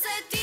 hace tiempo.